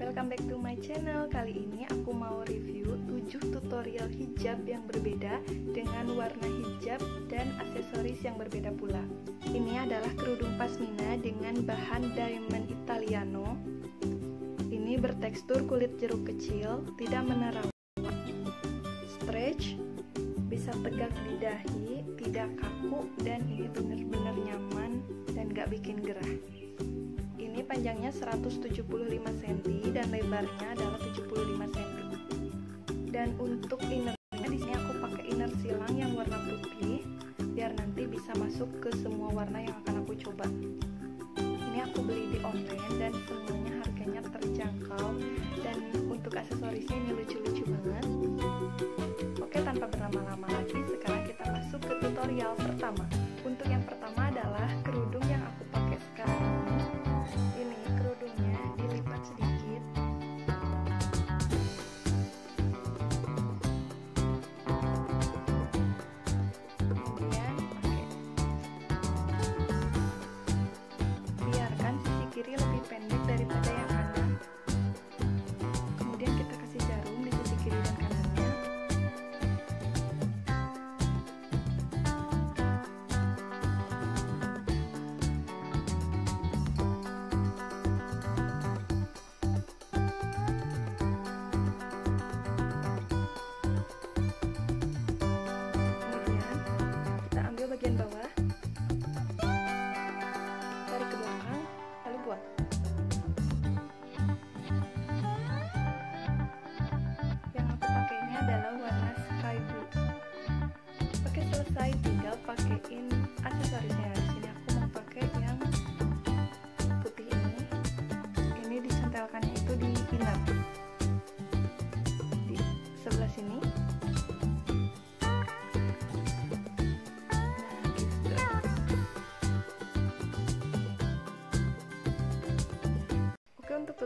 welcome back to my channel. Kali ini aku mau review 7 tutorial hijab yang berbeda Dengan warna hijab dan aksesoris yang berbeda pula. Ini adalah kerudung pasmina dengan bahan diamond italiano. Ini bertekstur kulit jeruk kecil, tidak menerawang Stretch, bisa tegak di dahi, tidak kaku Dan ini benar-benar nyaman dan gak bikin gerah panjangnya 175 cm dan lebarnya adalah 75 cm. Dan untuk innernya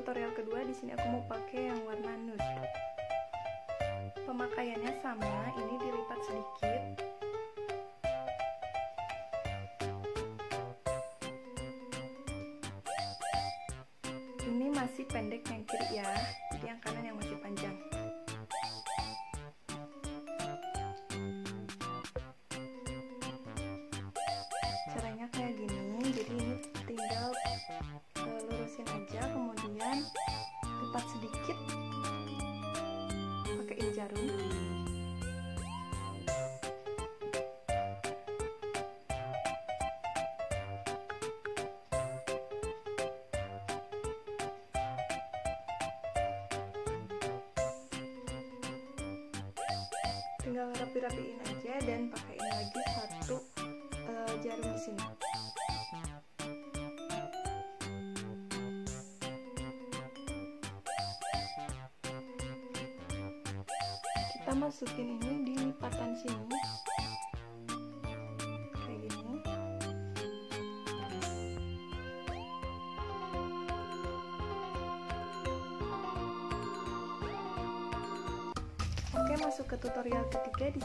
tutorial kedua di sini aku mau pakai yang warna nude. Pemakaiannya sama, ini dilipat sedikit. Ini masih pendek yang kiri ya, yang kanan yang masih panjang. Rapi-rapiin aja dan pakaiin lagi satu uh, jarum di sini. Kita masukin ini di lipatan sini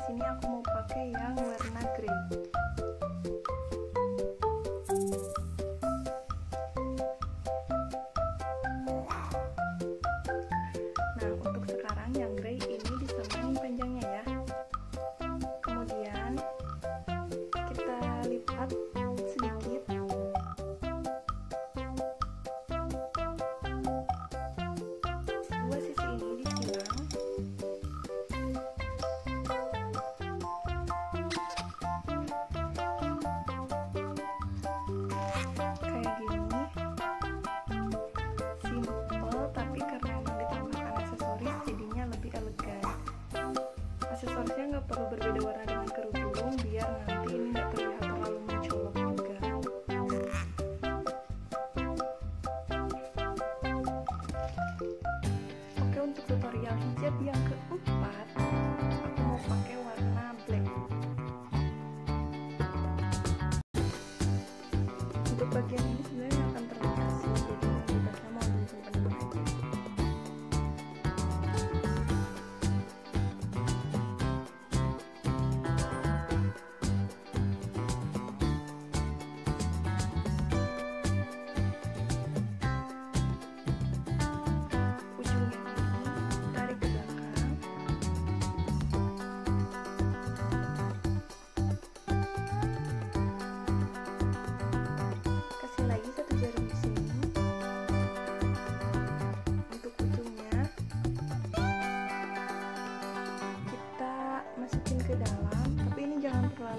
sini aku mau pakai yang warna grey untuk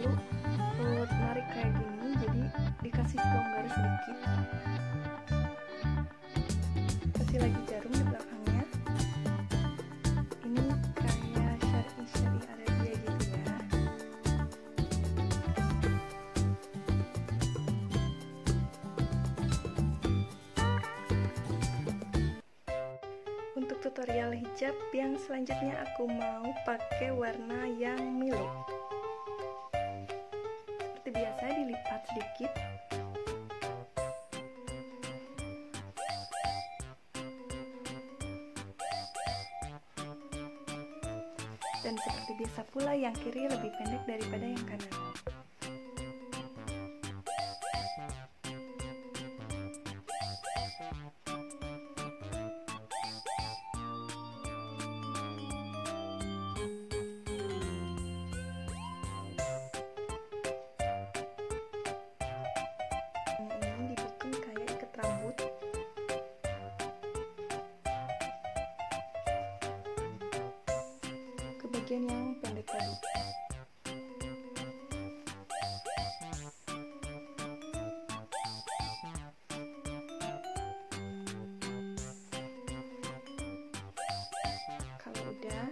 lalu uh, narik kayak gini jadi dikasih longgar sedikit. Kasih lagi jarum di belakangnya. Ini kayak syari syari Arabia gitu ya. Untuk tutorial hijab yang selanjutnya aku mau pakai warna yang Milo sedikit. Dan seperti biasa pula yang kiri lebih pendek daripada yang kanan bagian yang pendek tadi kalau udah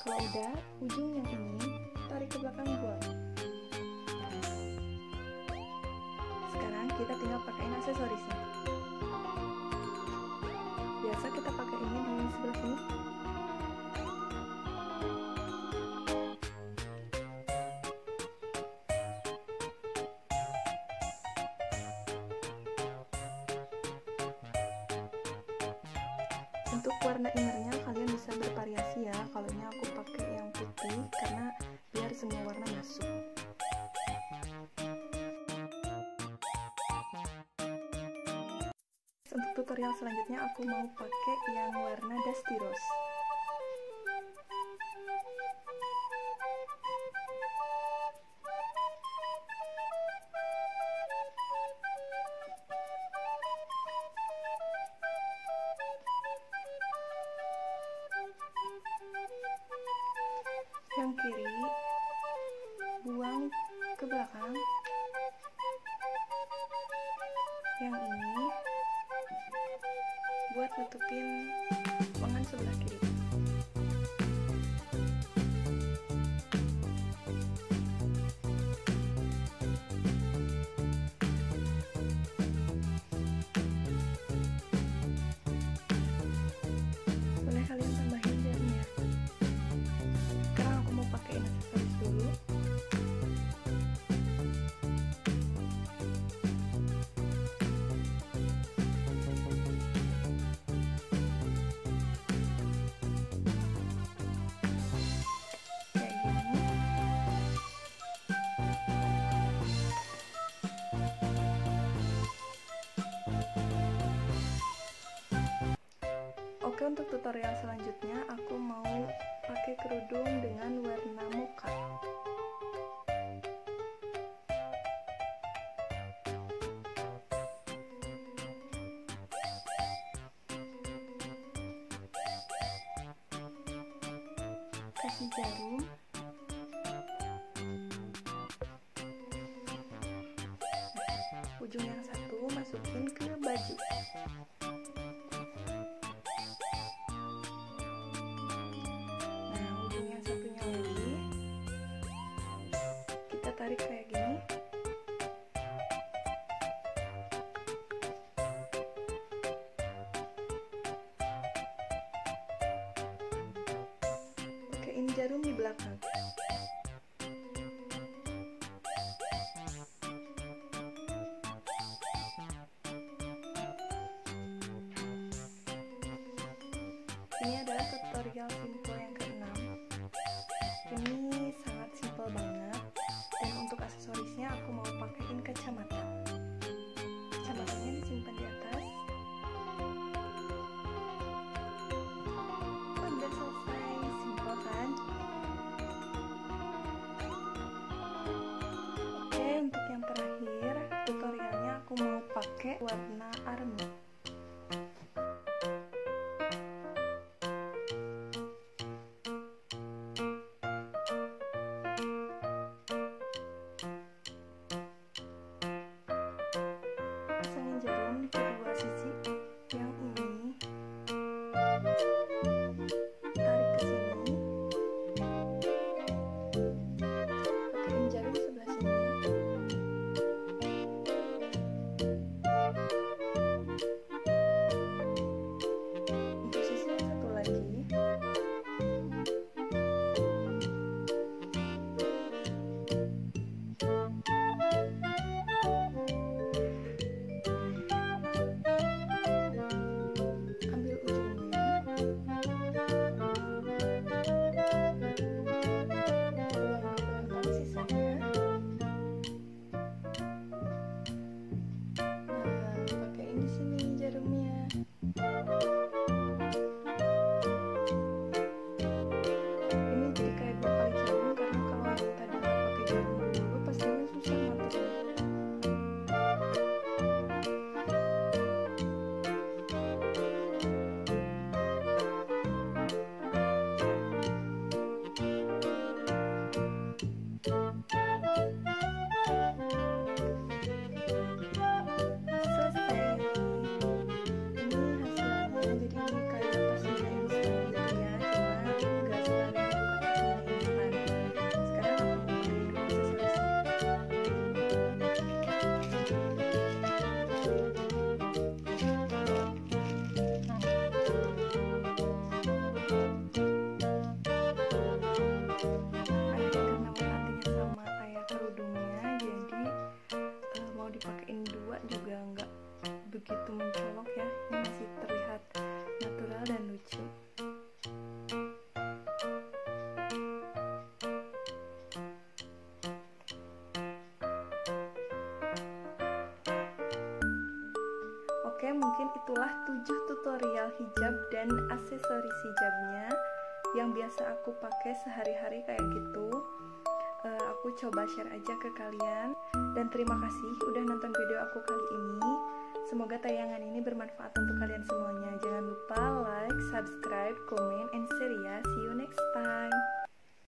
kalau udah ujung yang ini tarik ke belakang buat sekarang kita tinggal pakaiin aksesorisnya kita pakai ini di sebelah sini. Untuk warna innernya kalian bisa bervariasi ya. Kalau ini aku pakai yang putih karena biar semua warna masuk tutorial selanjutnya aku mau pakai yang warna dusty rose. Yang kiri buang ke belakang. Yang ini buat nutupin lengan sebelah kiri Oke untuk tutorial selanjutnya aku mau pakai kerudung dengan warna muka. Kasih jarum ini adalah tutorial simple yang keenam. Ini sangat simple banget. Dan untuk aksesorisnya aku mau pakaiin kacamata. Kacamatanya disimpan di atas. Udah selesai simple kan? Oke untuk yang terakhir tutorialnya aku mau pakai warna army Mungkin itulah 7 tutorial hijab dan aksesoris hijabnya yang biasa aku pakai sehari-hari kayak gitu. Uh, aku coba share aja ke kalian dan terima kasih udah nonton video aku kali ini. Semoga tayangan ini bermanfaat untuk kalian semuanya. Jangan lupa like, subscribe, comment, and share ya. See you next time.